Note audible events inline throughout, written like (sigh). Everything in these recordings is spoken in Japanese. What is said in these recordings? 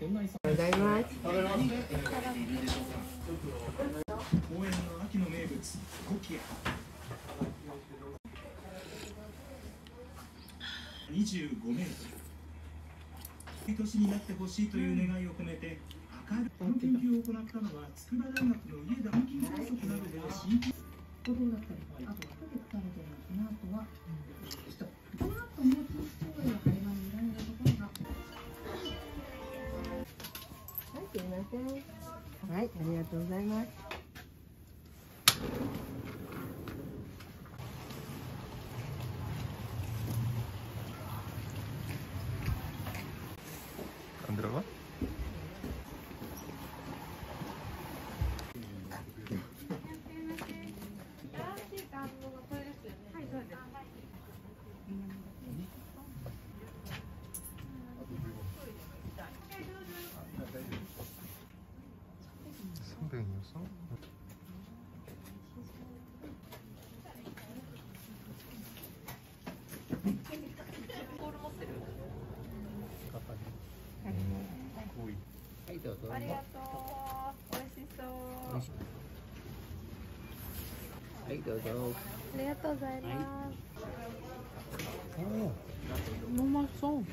ございます。公園の秋の名物コキア25メートルいい年になってほしいという願いを込めて明るいこの研究を行ったのは筑波大学の家田筋梗塞などで神経歩道だったり、あとは手で疲れてるのかなとは人。この後もう少し声がい、はい、ありがとうございます。beğeniyorsan. はい、どうぞ。ありがとう。美味しそう。はい、どうぞ。ありがとうございます。おお。うまそう。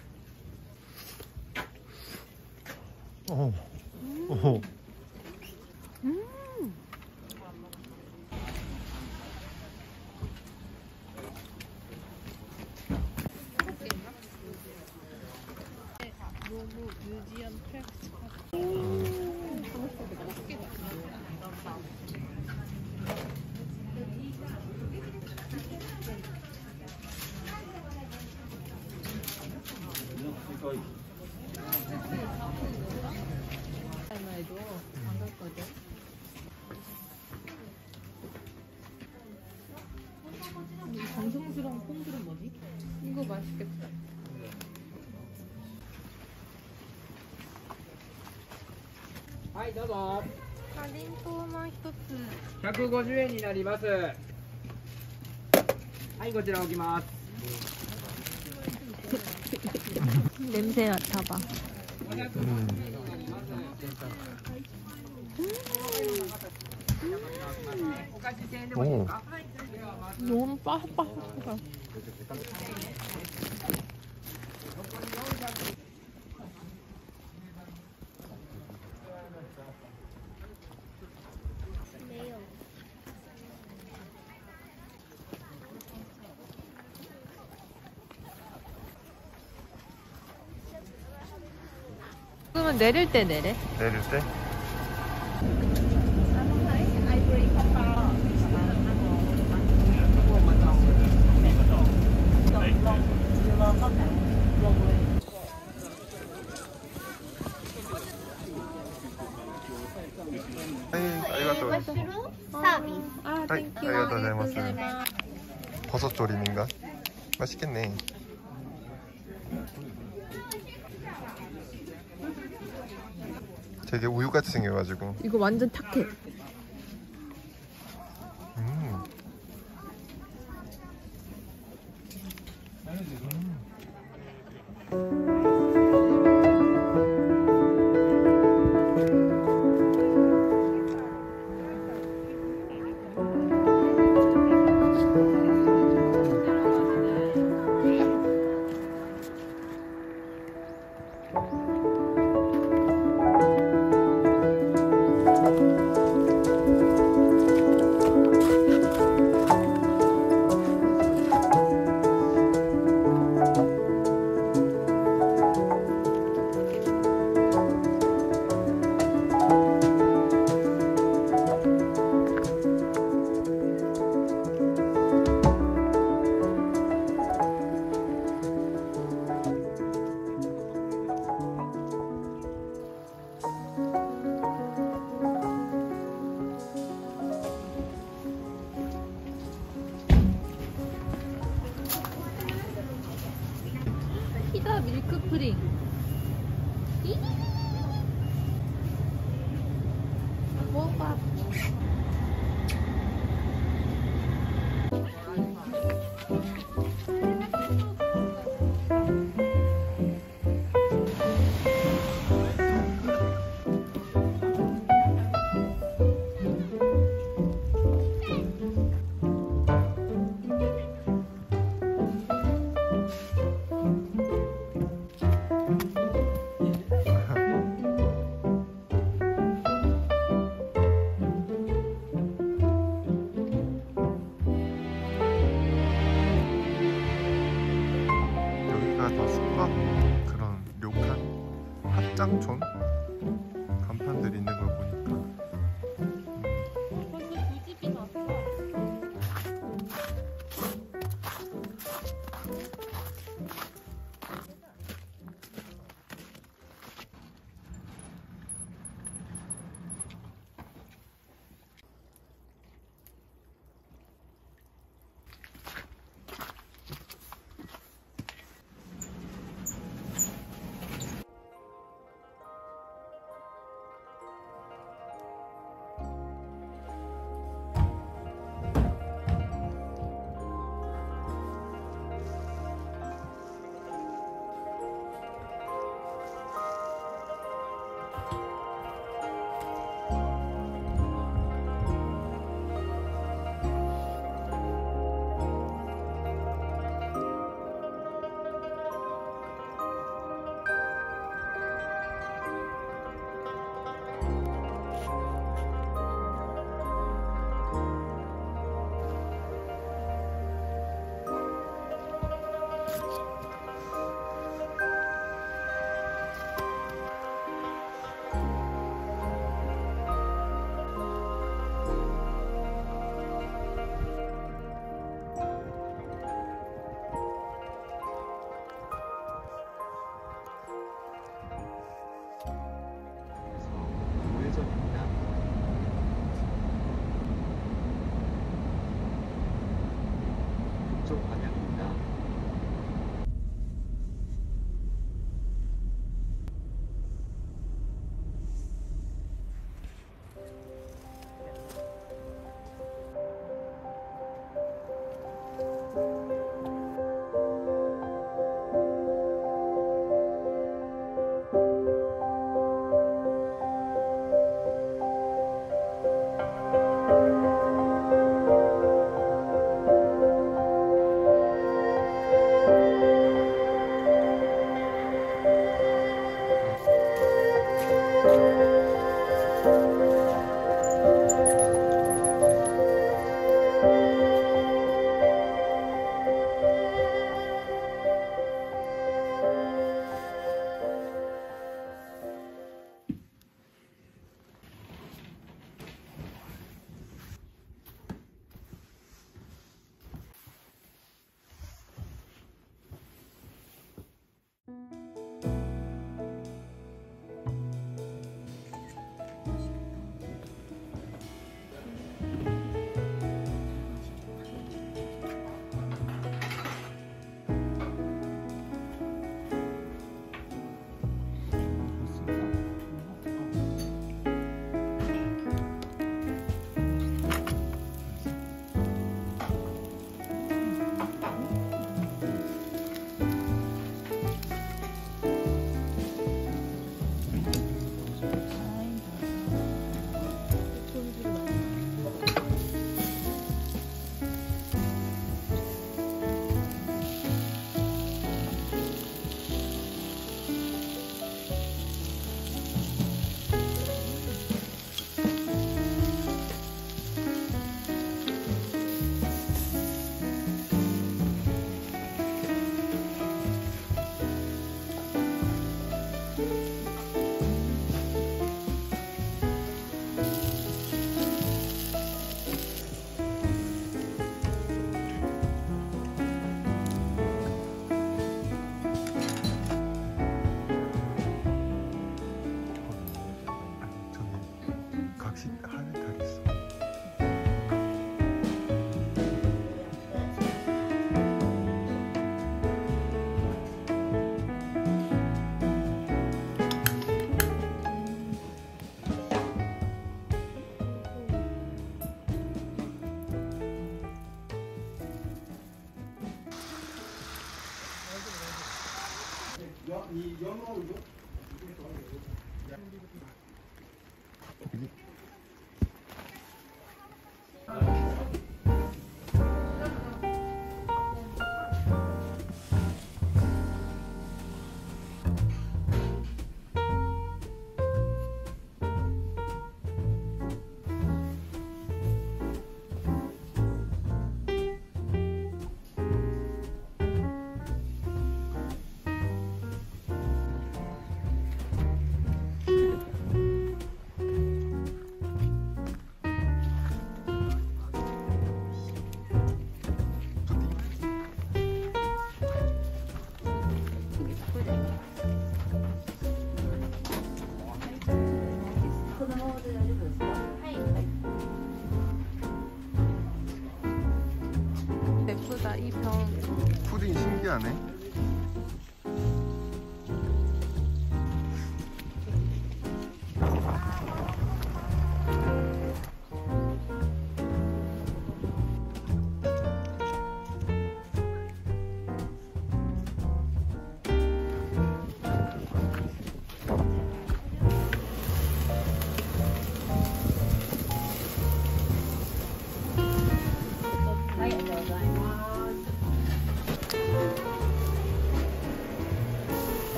おお。お。해도 안 갔거든. 이 정성스러운 콩들은 뭐지? 이거 맛있겠다.はいどうぞかりんとうの一つ。 150円になりますはいこちら置きます (laughs) 냄새 맡아봐. 음. 음. 오. 너무 바삭바삭하다. 그러면 내릴 때 내래? 내릴 때? 아, 네, 네, 네, 아, 버섯 조림인가? 맛있겠네. 되게 우유 같이 생겨가지고. 이거 완전 탁해. Vanilla milk pudding. Eee! Opa!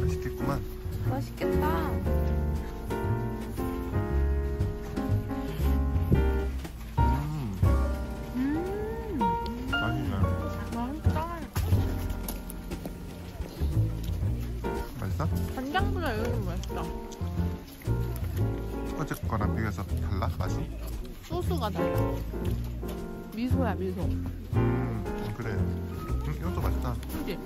맛있겠구만. 맛있겠다. 음, 음 맛있네. 맛있다. 맛있어? 간장보다 이거 맛있다. 어제 거랑 비교해서 달라? 맛이? 소스가 달라. 미소야 미소. 음, 어, 그래. 이것도 맛있다. 예.